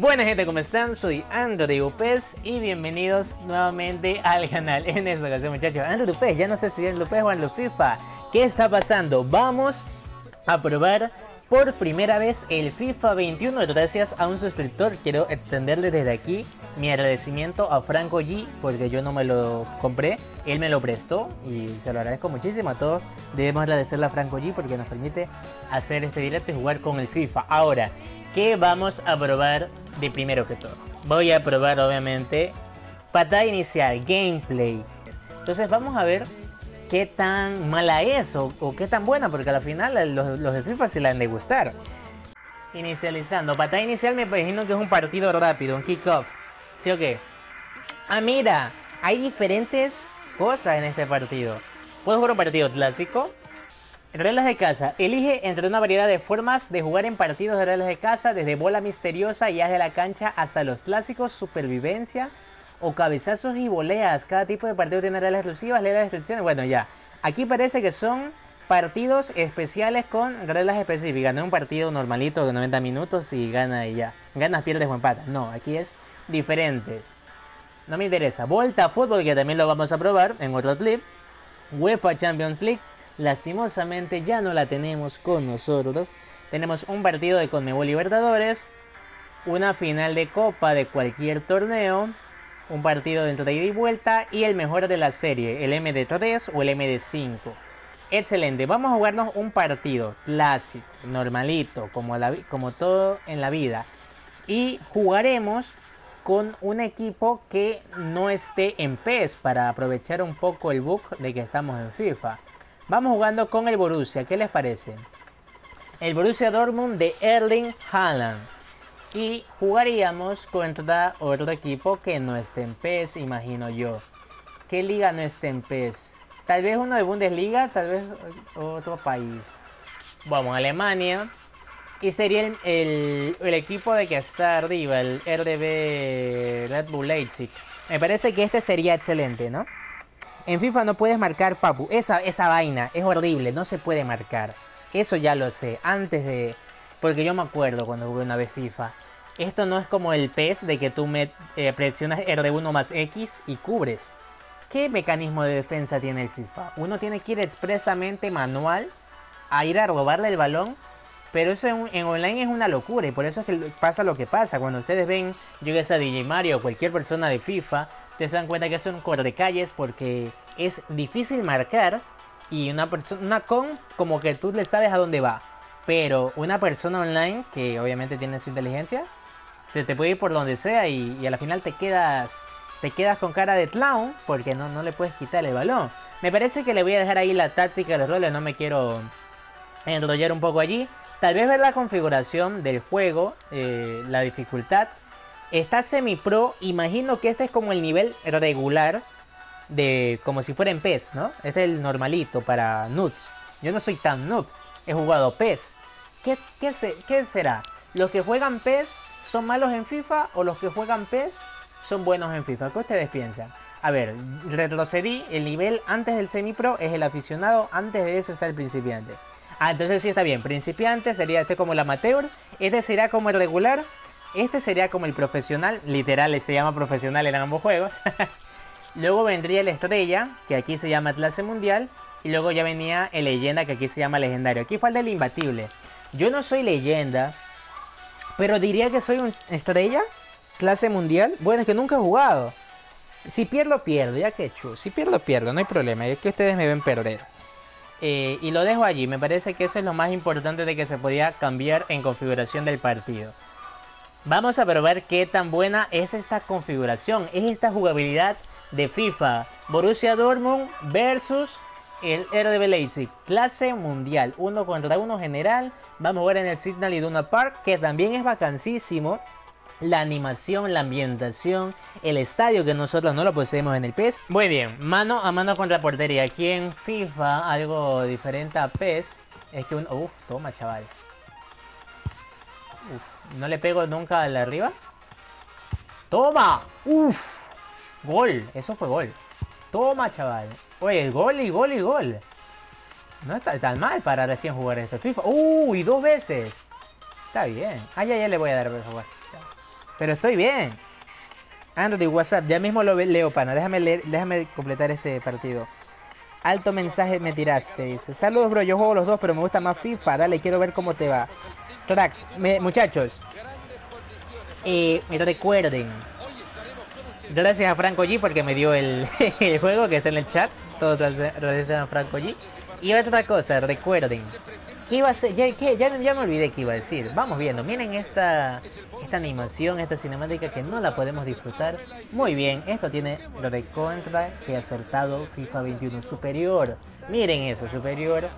Buena gente, ¿cómo están? Soy Andrew López y bienvenidos nuevamente al canal. En esta ocasión, muchachos, Andrew López, ya no sé si es López o Andrew FIFA. ¿Qué está pasando? Vamos a probar por primera vez el FIFA 21 gracias a un suscriptor. Quiero extenderle desde aquí mi agradecimiento a Franco G porque yo no me lo compré, él me lo prestó y se lo agradezco muchísimo a todos. Debemos agradecerle a Franco G porque nos permite hacer este directo y jugar con el FIFA. Ahora, ¿qué vamos a probar de primero que? Voy a probar obviamente patada inicial, gameplay. Entonces vamos a ver qué tan mala es o, qué tan buena, porque al final los, los de FIFA se la han de gustar. Inicializando, patada inicial me imagino que es un partido rápido, un kickoff. ¿Sí o qué? Ah, mira, hay diferentes cosas en este partido. Puedes jugar un partido clásico. Reglas de casa. Elige entre una variedad de formas de jugar en partidos de reglas de casa, desde bola misteriosa y haz de la cancha hasta los clásicos, supervivencia, o cabezazos y voleas. Cada tipo de partido tiene reglas exclusivas, lee las descripciones. Bueno, ya. Aquí parece que son partidos especiales con reglas específicas. No es un partido normalito de 90 minutos y gana y ya. Ganas, pierdes o empatas. No, aquí es diferente. No me interesa. Volta a fútbol, que también lo vamos a probar en otro clip. UEFA Champions League. Lastimosamente ya no la tenemos con nosotros. Tenemos un partido de Conmebol Libertadores. Una final de Copa de cualquier torneo un partido dentro de ida y vuelta y el mejor de la serie, el MD3 o el MD5. Excelente, vamos a jugarnos un partido clásico, normalito, como, la, como todo en la vida. Y jugaremos con un equipo que no esté en PES para aprovechar un poco el bug de que estamos en FIFA. Vamos jugando con el Borussia, ¿qué les parece? El Borussia Dortmund de Erling Haaland y jugaríamos contra otro equipo que no esté en PES, imagino yo. ¿Qué liga no esté en PES? Tal vez uno de Bundesliga, tal vez otro país. Vamos, Alemania. Y sería el, equipo de que está arriba, el RDB Red Bull Leipzig. Me parece que este sería excelente, ¿no? En FIFA no puedes marcar, papu. Esa, esa vaina es horrible, no se puede marcar. Eso ya lo sé, antes de... Porque yo me acuerdo cuando jugué una vez FIFA. Esto no es como el PES de que tú me, eh, presionas R1 más X y cubres. ¿Qué mecanismo de defensa tiene el FIFA? Uno tiene que ir expresamente manual a ir a robarle el balón. Pero eso en, online es una locura y por eso es que pasa lo que pasa. Cuando ustedes ven, yo que sé, DJ Mario o cualquier persona de FIFA, te dan cuenta que son calles porque es difícil marcar y una persona, una con como que tú le sabes a dónde va. Pero una persona online que obviamente tiene su inteligencia, se te puede ir por donde sea y, a la final te quedas te quedas con cara de clown porque no, no le puedes quitar el balón. Me parece que le voy a dejar ahí la táctica de los roles, no me quiero enrollar un poco allí. Tal vez ver la configuración del juego, eh, la dificultad. Está semi-pro, imagino que este es como el nivel regular de como si fuera en PES, ¿no? Este es el normalito para noobs. Yo no soy tan noob, he jugado PES. ¿Qué, qué, qué será? Los que juegan PES son malos en FIFA o los que juegan PES son buenos en FIFA. ¿Qué ustedes piensan? A ver, retrocedí, el nivel antes del semi-pro es el aficionado, antes de eso está el principiante. Ah, entonces sí está bien, principiante sería este como el amateur, este sería como el regular, este sería como el profesional, literal se llama profesional en ambos juegos. luego vendría el estrella, que aquí se llama clase mundial, y luego ya venía el leyenda, que aquí se llama legendario. Aquí falta el imbatible. Yo no soy leyenda, pero diría que soy un estrella, clase mundial. Bueno, es que nunca he jugado. Si pierdo, pierdo, ya que hecho. Si pierdo, pierdo, no hay problema. Es que ustedes me ven perder. Eh, y lo dejo allí. Me parece que eso es lo más importante de que se podía cambiar en configuración del partido. Vamos a probar qué tan buena es esta configuración. Es esta jugabilidad de FIFA. Borussia Dortmund versus el RB Leipzig, clase mundial, uno contra uno general. Vamos a ver en el Signal Iduna Park, que también es vacancísimo. La animación, la ambientación, el estadio que nosotros no lo poseemos en el PES. Muy bien, mano a mano contra portería. Aquí en FIFA, algo diferente a PES, es que un... Uf, toma chavales. No le pego nunca al arriba. ¡Toma! ¡Uf! Gol, eso fue gol. Toma, chaval. Oye, gol y gol y gol. No está tan mal para recién jugar esto. FIFA. ¡Uy! dos veces. Está bien. Ah, ya, ya le voy a dar a jugar. Pero estoy bien. Android WhatsApp, ya mismo lo leo, pana. Déjame leer, déjame completar este partido. Alto mensaje me tiraste, dice. Saludos, bro. Yo juego los dos, pero me gusta más FIFA. Dale, quiero ver cómo te va. Crack, muchachos. Eh, recuerden. Gracias a Franco G porque me dio el, el juego que está en el chat. Todo gracias a Franco G. Y otra cosa, recuerden. ¿Qué iba a ser? Ya, ya, me olvidé que iba a decir. Vamos viendo. Miren esta, esta animación, esta cinemática que no la podemos disfrutar. Muy bien. Esto tiene lo de contra que acertado FIFA 21 superior. Miren eso, superior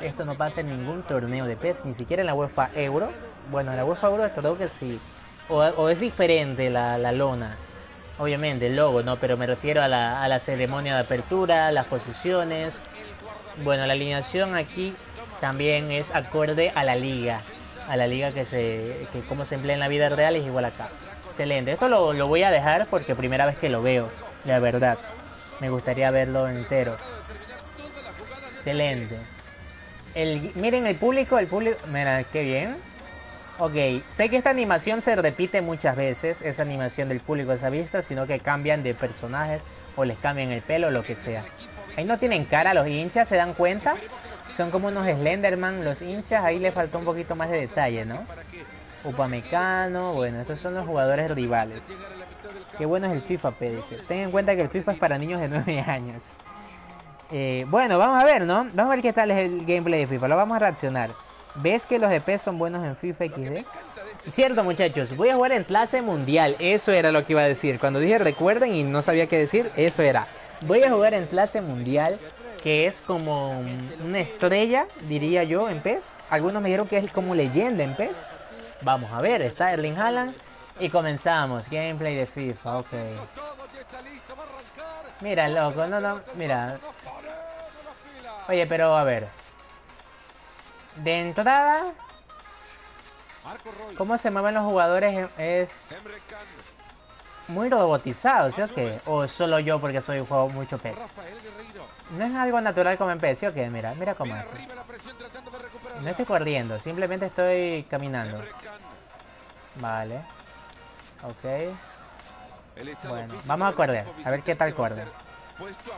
Esto no pasa en ningún torneo de PES, ni siquiera en la UEFA Euro. Bueno, en la UEFA Euro creo que sí. O, es diferente la, la, lona. Obviamente, el logo, ¿no? Pero me refiero a la, a la ceremonia de apertura, las posiciones. Bueno, la alineación aquí también es acorde a la liga, a la liga que se, que como se emplea en la vida real es igual acá. Excelente, esto lo, lo voy a dejar porque primera vez que lo veo, la verdad. Me gustaría verlo entero. Excelente. Miren el público, el público, mira, qué bien. Ok, sé que esta animación se repite muchas veces, esa animación del público esa vista, sino que cambian de personajes o les cambian el pelo o lo que sea. Ahí no tienen cara los hinchas, ¿se dan cuenta? Son como unos Slenderman, los hinchas, ahí le faltó un poquito más de detalle, ¿no? Upamecano, bueno, estos son los jugadores rivales. Qué bueno es el FIFA, P. Ten en cuenta que el FIFA es para niños de 9 años. Eh, bueno, vamos a ver, ¿no? Vamos a ver qué tal es el gameplay de FIFA, lo vamos a reaccionar. ¿Ves que los EP son buenos en FIFA XD? Cierto muchachos, voy a jugar en clase mundial, eso era lo que iba a decir. Cuando dije recuerden y no sabía qué decir, eso era. Voy a jugar en clase mundial que es como una estrella, diría yo, en PES. Algunos me dijeron que es como leyenda en PES. Vamos a ver, está Erling Haaland. Y comenzamos, gameplay de FIFA, ok. Mira, loco, no, no, mira. Oye, pero a ver. De entrada, ¿cómo se mueven los jugadores? Es muy robotizado, ¿sí o qué? O solo yo porque soy un juego mucho pez. No es algo natural como en pez, ¿sí o qué? Mira, mira cómo es. No estoy corriendo, simplemente estoy caminando. Vale. Ok. Bueno, vamos a correr, a ver qué tal corre.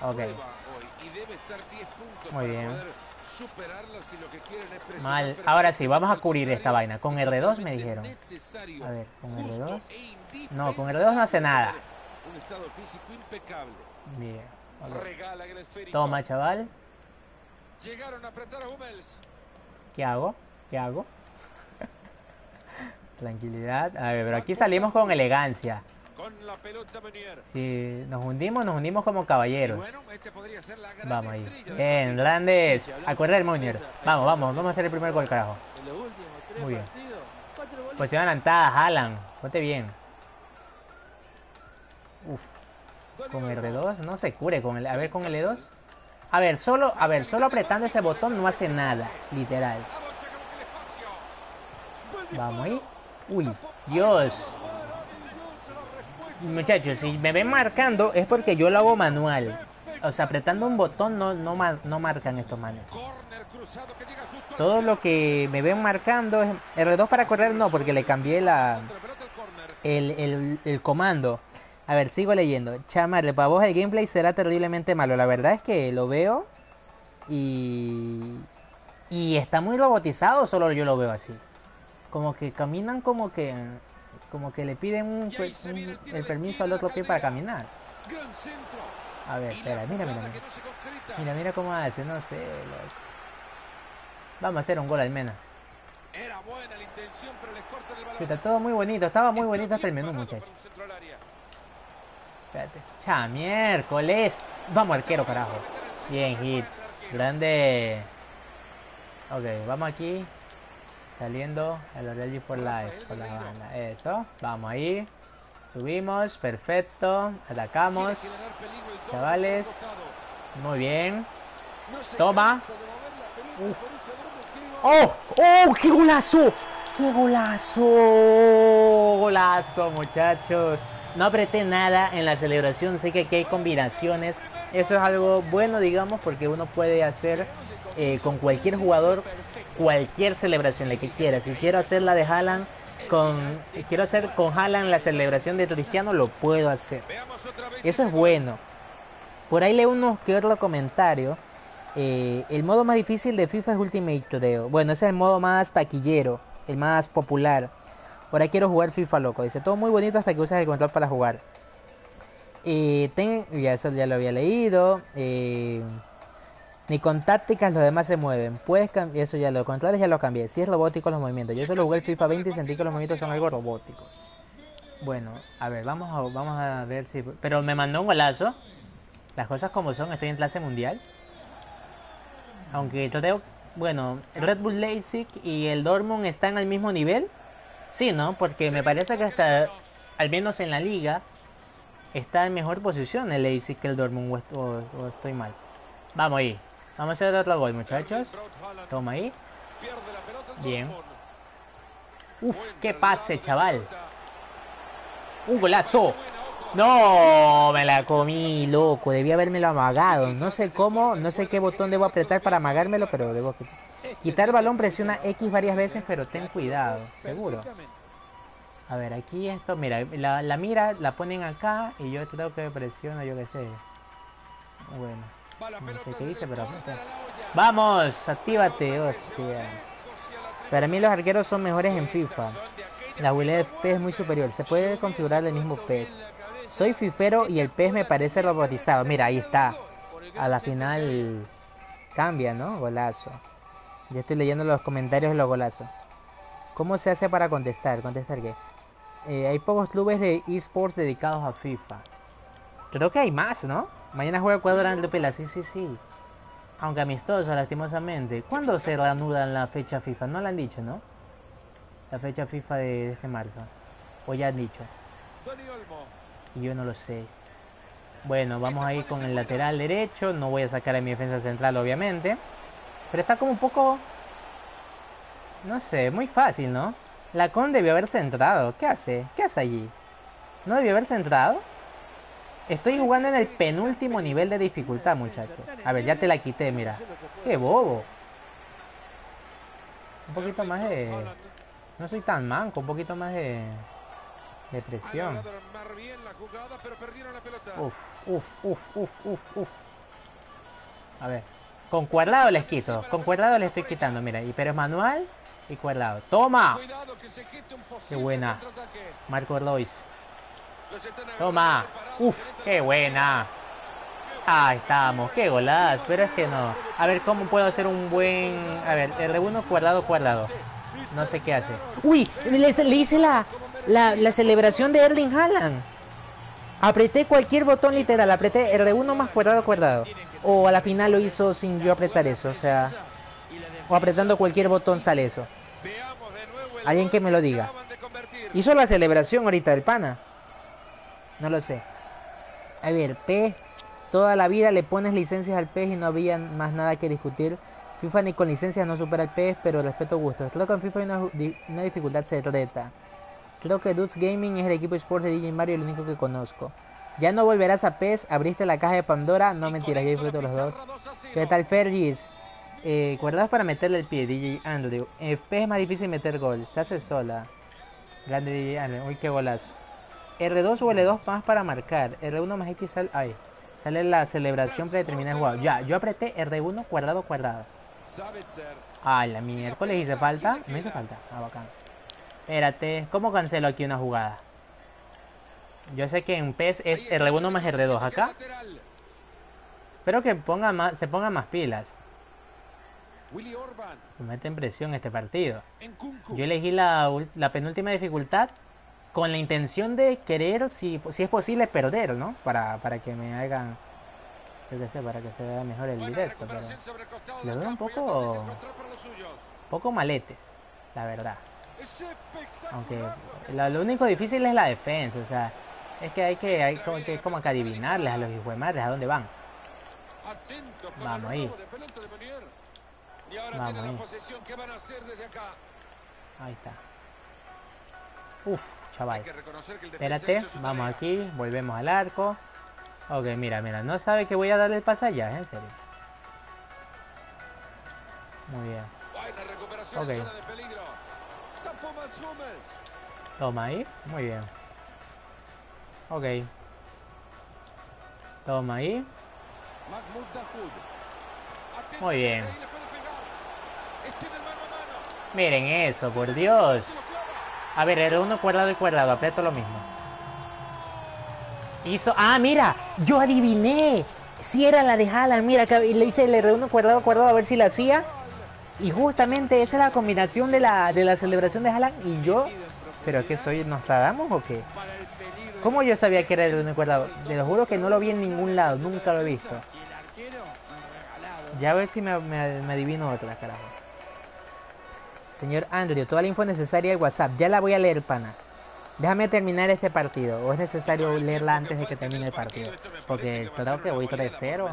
Ok. Muy bien. Mal. Ahora sí, vamos a cubrir esta vaina. Con R2 me dijeron. A ver, con R2. No, con R2 no hace nada. Bien. Toma, chaval. ¿Qué hago? ¿Qué hago? Tranquilidad. A ver, pero aquí salimos con elegancia. Si nos hundimos, nos hundimos como caballeros. Este vamos ahí. Bien, grandes. A correr, Munier. Vamos, vamos, vamos a hacer el primer gol, carajo. Muy bien. Posición adelantada, Alan. Ponte bien. Uf. Con R2 no se cure. Con el, a ver, con L2. A ver, solo, a ver, solo apretando ese botón no hace nada. Literal. Vamos ahí. Uy, Dios. Muchachos, si me ven marcando es porque yo lo hago manual. O sea, apretando un botón no, no, no marcan estos manos. Todo lo que me ven marcando es R2 para correr no, porque le cambié la el, el, comando. A ver, sigo leyendo. Chamar, para vos el gameplay será terriblemente malo. La verdad es que lo veo y y está muy robotizado, solo yo lo veo así. Como que caminan como que como que le piden un, el permiso al otro pie para caminar. A ver, espera, mira, mira, mira. Mira, mira cómo hace, no sé, Vamos a hacer un gol al menos. Era buena la intención, pero les cortan el balón. Está todo muy bonito, estaba muy bonito hasta el menú, muchachos. Espérate. Ya, miércoles. Vamos, arquero, carajo. Bien, hits. Grande. Ok, vamos aquí. Saliendo el Ready for Life por la banda. Eso, vamos ahí. Subimos, perfecto. Atacamos. Chavales. Muy bien. Toma. ¡Oh! ¡Oh! ¡Qué golazo! ¡Qué golazo! Golazo, muchachos. No apreté nada en la celebración. Sé que aquí hay combinaciones. Eso es algo bueno, digamos, porque uno puede hacer eh, con cualquier jugador cualquier celebración, la que quiera. Si quiero hacer la de Haaland, con quiero hacer con Haaland la celebración de Cristiano, lo puedo hacer. Eso es bueno. Por ahí leo unos que otro comentario. Eh, el modo más difícil de FIFA es Ultimate, creo. Bueno, ese es el modo más taquillero, el más popular. Ahora quiero jugar FIFA, loco. Dice, todo muy bonito hasta que usas el control para jugar. Eh, ya eso ya lo había leído. Eh, ni con tácticas los demás se mueven. Puedes cambiar, eso ya lo controles ya lo cambié. Si es robótico los movimientos. Yo solo jugué el FIFA 20 y sentí que los movimientos son algo robóticos. Bueno, a ver, vamos a, vamos a ver si... Pero me mandó un golazo. Las cosas como son, estoy en clase mundial. Aunque creo, bueno, Red Bull Leipzig y el Dortmund están al mismo nivel. Sí, ¿no? Porque me parece que hasta, al menos en la liga, está en mejor posición el Leipzig que el Dortmund o estoy mal. Vamos ahí. Vamos a hacer otro gol, muchachos. Toma ahí. Bien. Uf, qué pase, chaval. Un golazo. No, me la comí, loco. Debía haberme amagado. No sé cómo, no sé qué botón debo apretar para amagármelo, pero debo quitar balón. Presiona X varias veces, pero ten cuidado, seguro. A ver, aquí esto, mira, la, la mira la ponen acá y yo creo que presiono, yo qué sé. Bueno. No sé qué dice, pero... ¡Vamos! ¡Actívate! Hostia. Para mí los arqueros son mejores en FIFA. La habilidad de PES es muy superior. Se puede configurar el mismo PES. Soy fifero y el PES me parece robotizado. Mira, ahí está. A la final cambia, ¿no? Golazo. Ya estoy leyendo los comentarios de los golazos. ¿Cómo se hace para contestar? ¿Contestar qué? Eh, hay pocos clubes de esports dedicados a FIFA. Creo que hay más, ¿no? Mañana juega Ecuador ante Pela, sí, sí, sí. Aunque amistoso, lastimosamente. ¿Cuándo se reanuda la fecha FIFA? No la han dicho, ¿no? La fecha FIFA de este marzo. O ya han dicho. Y yo no lo sé. Bueno, vamos a ir con el lateral derecho. No voy a sacar a mi defensa central, obviamente. Pero está como un poco... No sé, muy fácil, ¿no? La con debió haber centrado. ¿Qué hace? ¿Qué hace allí? ¿No debió haber centrado? Estoy jugando en el penúltimo nivel de dificultad, muchachos. A ver, ya te la quité, mira. ¡Qué bobo! Un poquito más de... No soy tan manco, un poquito más de... De presión. Uf, uf, uf, uf, uf, uf. A ver. Con cuadrado les quito. Con cuadrado le estoy quitando, mira. Y pero es manual y cuadrado. ¡Toma! ¡Qué buena! Marco Royce. Toma. Uf, qué buena. Ahí estamos, qué golazo. Pero es que no. A ver, ¿cómo puedo hacer un buen... A ver, R1 cuadrado, cuadrado. No sé qué hace. Uy, le, hice la, la, la, celebración de Erling Haaland. Apreté cualquier botón literal. Apreté R1 más cuadrado, cuadrado. O a la final lo hizo sin yo apretar eso. O sea... O apretando cualquier botón sale eso. Alguien que me lo diga. Hizo la celebración ahorita el pana. No lo sé. A ver, P. Toda la vida le pones licencias al PES y no había más nada que discutir. FIFA ni con licencias no supera el PES, pero respeto gustos. Creo que en FIFA hay una, dificultad secreta. Creo que Dudes Gaming es el equipo Sports de DJ Mario el único que conozco. Ya no volverás a PES, abriste la caja de Pandora. No mentiras, yo disfruto los dos. ¿Qué tal Fergis? Eh, para meterle el pie, DJ Andrew. En PES es más difícil meter gol, se hace sola. Grande DJ Andrew, uy qué golazo. R2 o L2 más para marcar. R1 más X sale, ay, sale la celebración predeterminada del Ya, yo apreté R1 cuadrado cuadrado. Ay, la miércoles hice falta. Me hizo falta. Ah, bacán. Espérate, ¿cómo cancelo aquí una jugada? Yo sé que en PES es R1 más R2 acá. Espero que ponga más, se pongan más pilas. Me mete en presión este partido. Yo elegí la, la penúltima dificultad con la intención de querer, si, si es posible, perder, ¿no? Para, para que me hagan, yo qué sé, para que se vea mejor el directo, pero le veo un poco, poco maletes, la verdad. Aunque lo, único difícil es la defensa, o sea, es que hay que, hay como que, como que adivinarles a los hijos de madres a dónde van. Vamos ahí. Vamos ahí. Ahí está. Uf, Espérate, vamos aquí, volvemos al arco. Ok, mira, mira, no sabe que voy a darle el pasaje, en serio. Muy bien. Ok. Toma ahí. Muy bien. Ok. Toma ahí. Muy bien. Miren eso, por Dios. A ver, era uno cuadrado y cuadrado, aprieto lo mismo. Hizo. ¡Ah, mira! ¡Yo adiviné! Si era la de Haaland, mira, le hice el R1 cuadrado cuadrado a ver si la hacía. Y justamente esa es la combinación de la, de la celebración de Haaland y yo. ¿Pero que soy Nostradamus o qué? ¿Cómo yo sabía que era el único cuadrado? Te lo juro que no lo vi en ningún lado, nunca lo he visto. Ya a ver si me, me, adivino otra, carajo. Señor Andrew, toda la info necesaria de WhatsApp. Ya la voy a leer, pana. Déjame terminar este partido. ¿O es necesario leerla antes de que termine el partido? Porque creo que voy 3-0.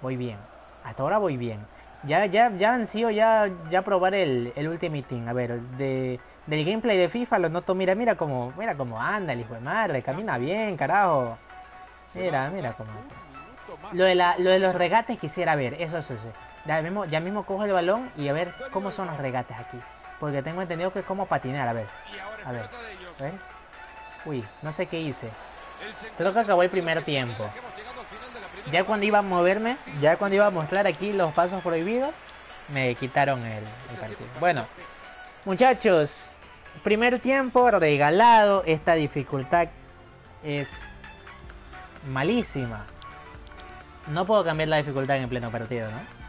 Voy bien. Hasta ahora voy bien. Ya, ya, ya han sido ya, ya probar el, el Ultimate Team. A ver, de, del gameplay de FIFA lo noto. Mira, mira cómo, mira cómo anda el hijo de madre. Camina bien, carajo. Mira, mira cómo. Lo de, la, lo de los regates quisiera ver. Eso, eso, eso. Ya mismo, ya mismo cojo el balón y a ver cómo son los regates aquí. Porque tengo entendido que es como patinar. A ver. A ver. A ver. Uy, no sé qué hice. Creo que acabó el primer tiempo. Ya cuando iba a moverme, ya cuando iba a mostrar aquí los pasos prohibidos, me quitaron el, partido. Bueno, muchachos, primer tiempo regalado. Esta dificultad es malísima. No puedo cambiar la dificultad en pleno partido, ¿no?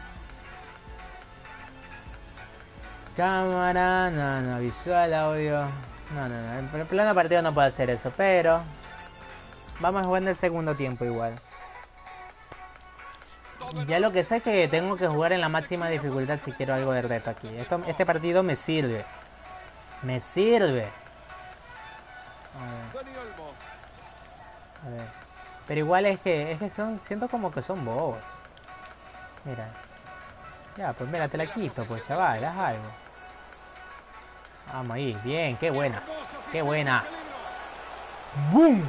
Cámara, no, no, visual, audio. No, no, no. En pleno partido no puedo hacer eso, pero. Vamos en el segundo tiempo igual. Ya lo que sé es que tengo que jugar en la máxima dificultad si quiero algo de reto aquí. Esto, este partido me sirve. Me sirve. Pero igual es que, es que son, siento como que son bobos. Mira. Ya, pues mira, te la quito, pues chaval, haz algo. Vamos ahí, bien, qué buena. Qué buena. ¡Bum!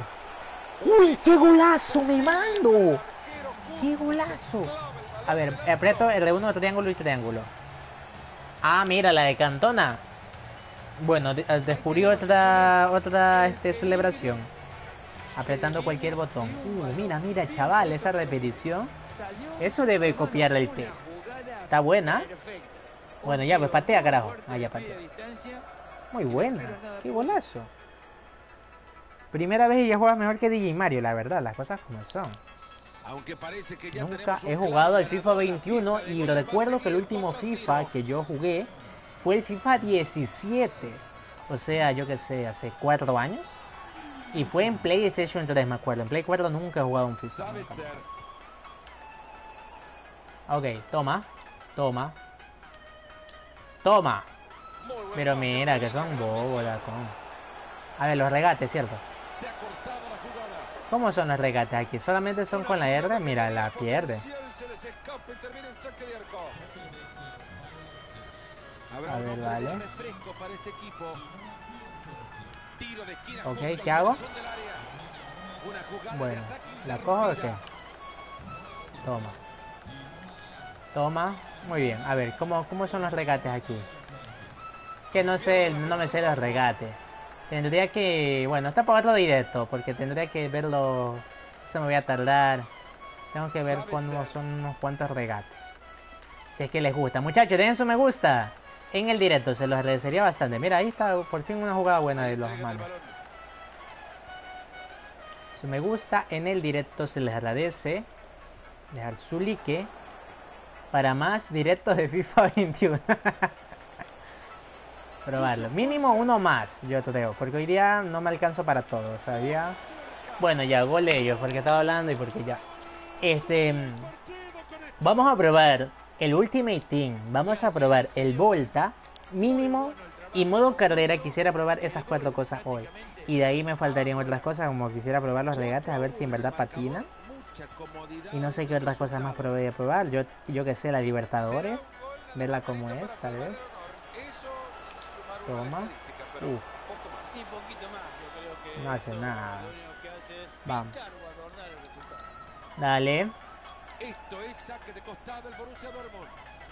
¡Uy, qué golazo, me mando! ¡Qué golazo! A ver, aprieto R1, triángulo y triángulo. Ah, mira, la de Cantona. Bueno, eh, descubrió otra otra este, celebración. Apretando cualquier botón. Uh, mira, mira, chaval, esa repetición. Eso debe copiar el test. Está buena. Bueno, ya, pues patea, carajo. Ah, ya patea. Muy buena. Qué golazo. Primera vez y ya juegas mejor que DJ Mario, la verdad, las cosas como son. Aunque parece que ya Nunca he jugado al FIFA 21 y recuerdo que el último FIFA que yo jugué fue el FIFA 17. O sea, yo que sé, hace cuatro años. Y fue en PlayStation 3, me acuerdo. En Play 4 nunca he jugado un FIFA. Ok, toma. Toma. Toma. Pero mira, que son bobos con. A ver, los regates, ¿cierto? ¿Cómo son los regates aquí? ¿Solamente son con la R? Mira, la pierde. A ver, vale. Ok, ¿qué hago? Bueno, ¿la cojo o qué? Toma. Toma. Muy bien. A ver, ¿cómo, cómo son los regates aquí? Que no sé, no me sé los regates. Tendría que... Bueno, está para otro directo, porque tendría que verlo... Se me voy a tardar. Tengo que ver cuándo son unos cuantos regates. Si es que les gusta. Muchachos, den su me gusta. En el directo, se los agradecería bastante. Mira, ahí está por fin una jugada buena de los manos. Su me gusta en el directo se les agradece. Dejar su like para más directos de FIFA 21. Probarlo. Mínimo uno más, yo creo. Porque hoy día no me alcanzo para todo, ¿sabía? Bueno, ya, gole ellos, porque estaba hablando y porque ya. Este. Vamos a probar el Ultimate Team. Vamos a probar el Volta. Mínimo y modo carrera. Quisiera probar esas cuatro cosas hoy. Y de ahí me faltarían otras cosas, como quisiera probar los regates, a ver si en verdad patina. Y no sé qué otras cosas más probé a probar. Yo, yo que sé, la Libertadores. Verla como es, ¿sabes? Toma. Uf. No hace nada. Vamos. Dale.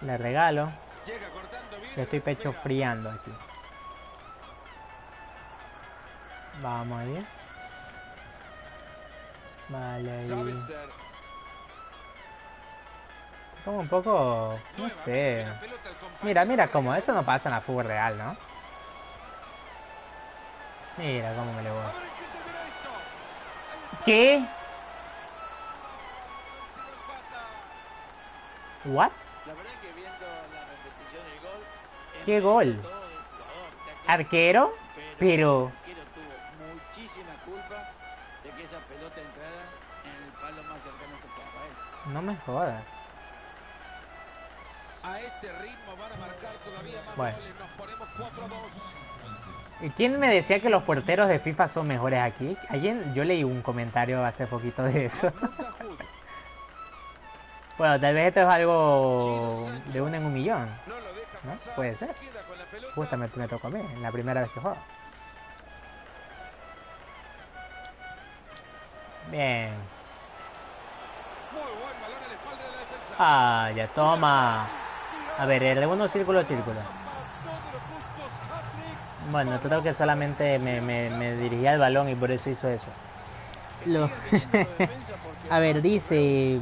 Le regalo. Le estoy pecho friando aquí. Vamos ahí. Vale, ahí. Como un poco... No sé. Mira, mira cómo. Eso no pasa en la fútbol real, ¿no? Mira cómo me le voy. ¿Qué? ¿What? ¿Qué gol? ¿Arquero? Pero... No me jodas. A este ritmo van a marcar todavía más bueno. goles. Nos ponemos 4-2. ¿Y quién me decía que los porteros de FIFA son mejores aquí? Ayer yo leí un comentario hace poquito de eso. bueno, tal vez esto es algo de uno en un millón. ¿No? Puede ser. Justamente me tocó a mí, en la primera vez que juego. Bien. Ah, ya toma. A ver, el segundo círculo, círculo. Bueno, creo que solamente me, me, dirigía al balón y por eso hizo eso. a ver, dice...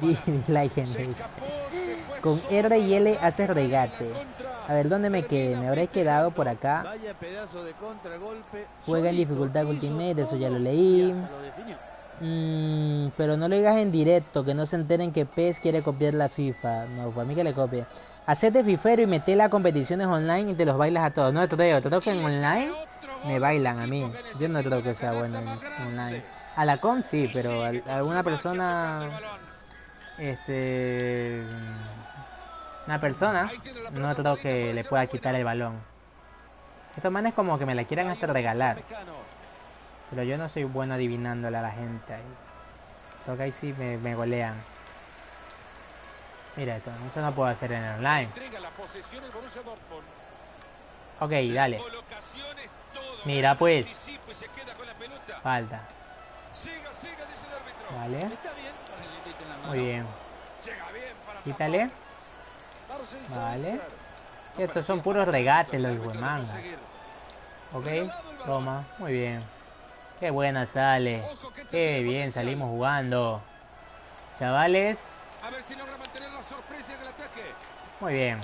la gente. Con R y L haces regate. A ver, ¿dónde me quedé? Me habré quedado por acá. Juega en dificultad Ultimate, eso ya lo leí. Mm, pero no lo digas en directo, que no se enteren que PES quiere copiar la FIFA. No, para mí que le copie. Hacete fifero y mete las competiciones online y te los bailas a todos. No creo, creo que en online me bailan a mí. Yo no creo que sea bueno en online. A la com sí, pero a, alguna persona... Este... Una persona no creo que le pueda quitar el balón. Estos manes como que me la quieran hasta regalar. Pero yo no soy bueno adivinándole a la gente ahí. Toca ahí sí me, golean. Mira esto, eso no puedo hacer en online. Ok, dale. Mira pues. Falta. Vale. Muy bien. Quítale. Vale. Estos son puros regates los mangas. Ok, toma. Muy bien. Qué buena sale. Qué bien salimos jugando. Chavales. Muy bien.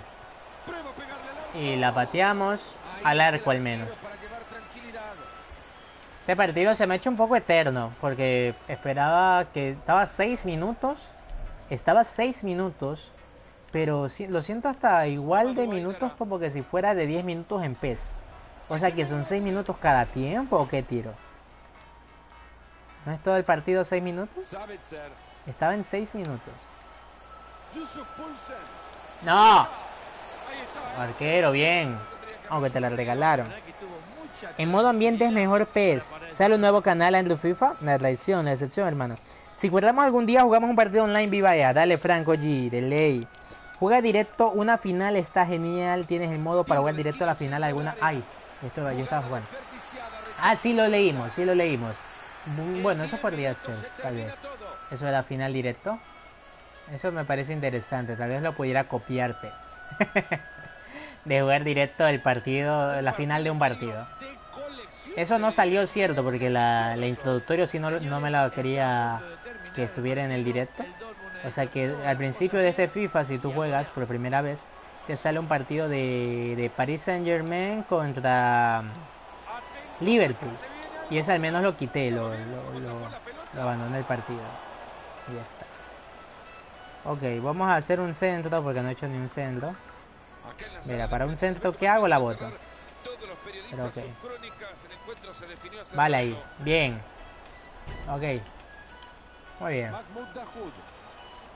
Y la pateamos al arco al menos. Este partido se me ha hecho un poco eterno porque esperaba que estaba 6 minutos. Estaba 6 minutos. Pero lo siento hasta igual de minutos como que si fuera de 10 minutos en PES. O sea que son 6 minutos cada tiempo o qué tiro. ¿No es todo el partido 6 minutos? Estaba en 6 minutos. ¡No! Arquero, bien. Aunque te la regalaron. En modo ambiente es mejor PES. Sale un nuevo canal en FIFA. La traición, la excepción, hermano. Si guardamos algún día, jugamos un partido online viva ya. Dale, Franco G, de ley. Juega directo, una final está genial. Tienes el modo para jugar directo a la final alguna. Ay, esto yo estaba jugando. Ah, sí lo leímos, sí lo leímos. Bueno, eso podría ser, tal vez. Eso de la final directo. Eso me parece interesante. Tal vez lo pudiera copiar, de jugar directo el partido, la final de un partido. Eso no salió cierto porque la, la introductorio si no, no me la quería que estuviera en el directo. O sea que al principio de este FIFA, si tú juegas por primera vez, te sale un partido de, de Paris Saint Germain contra Liverpool. Y ese al menos lo quité, lo, lo, lo, abandoné el partido. Y ya está. Ok, vamos a hacer un centro porque no he hecho ni un centro. Mira, para un centro, ¿qué hago? La boto. Pero ok. Vale ahí, bien. Ok. Muy bien.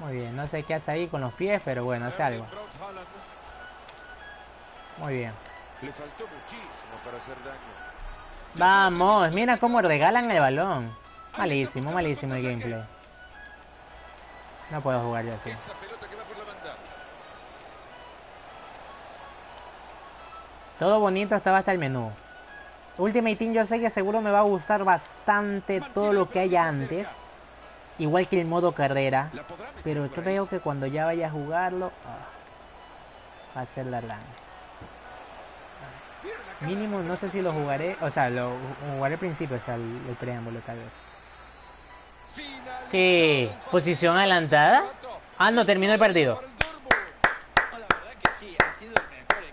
Muy bien, no sé qué hace ahí con los pies, pero bueno, hace algo. Muy bien. Le faltó muchísimo para hacer daño. Vamos, mira cómo regalan el balón. Malísimo, malísimo el gameplay. No puedo jugar yo así. Todo bonito estaba hasta el menú. Ultimate Team yo sé que seguro me va a gustar bastante todo lo que haya antes. Igual que el modo carrera. Pero creo que cuando ya vaya a jugarlo... Ah, va a ser la lana. Mínimo, no sé si lo jugaré, o sea, lo jugaré al principio, o sea, el, el preámbulo tal vez. ¿Qué? ¿Posición adelantada? Ah, no, terminó el partido.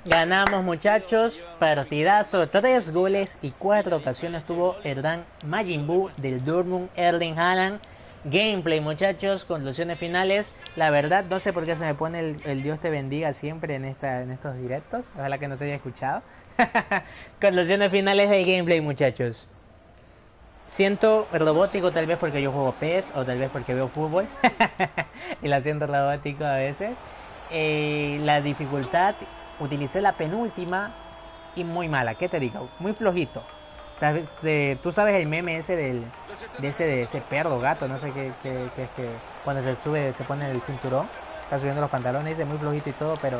Ganamos muchachos, partidazo, tres goles y cuatro ocasiones tuvo Erdan Majin Buu del Dortmund Erling Haaland. Gameplay muchachos, conclusiones finales. La verdad no sé por qué se me pone el, Dios te bendiga siempre en, esta, en estos directos. Ojalá que no se haya escuchado. conclusiones finales del gameplay muchachos. Siento robótico tal vez porque yo juego PES o tal vez porque veo fútbol. y la siento robótico a veces. Eh, la dificultad utilicé la penúltima y muy mala, ¿qué te digo? Muy flojito. Tú sabes el meme ese del, de ese de ese perro, gato, no sé qué, es que cuando se sube se pone el cinturón, está subiendo los pantalones, dice muy flojito y todo, pero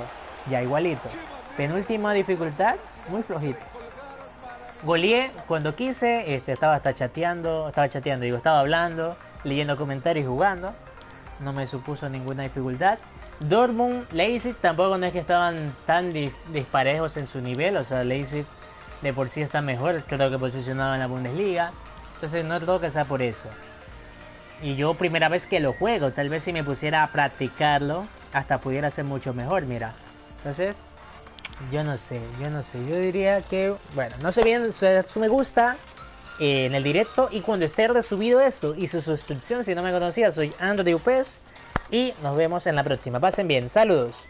ya igualito. Penúltima dificultad, muy flojito. Golié cuando quise, este, estaba hasta chateando, estaba chateando, digo, estaba hablando, leyendo comentarios y jugando. No me supuso ninguna dificultad. Dortmund, Leipzig tampoco no es que estaban tan disparejos en su nivel, o sea, Leipzig de por sí está mejor, creo que posicionado en la Bundesliga, entonces no creo que sea por eso. Y yo primera vez que lo juego, tal vez si me pusiera a practicarlo, hasta pudiera ser mucho mejor, mira. Entonces, yo no sé, yo no sé, yo diría que, bueno, no sé bien su, me gusta eh, en el directo y cuando esté resubido esto y su suscripción, si no me conocía, soy Andrew Upes y nos vemos en la próxima. Pasen bien, saludos.